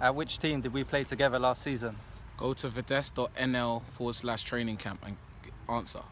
At which team did we play together last season? Go to vitesse.nl forward slash training camp and answer.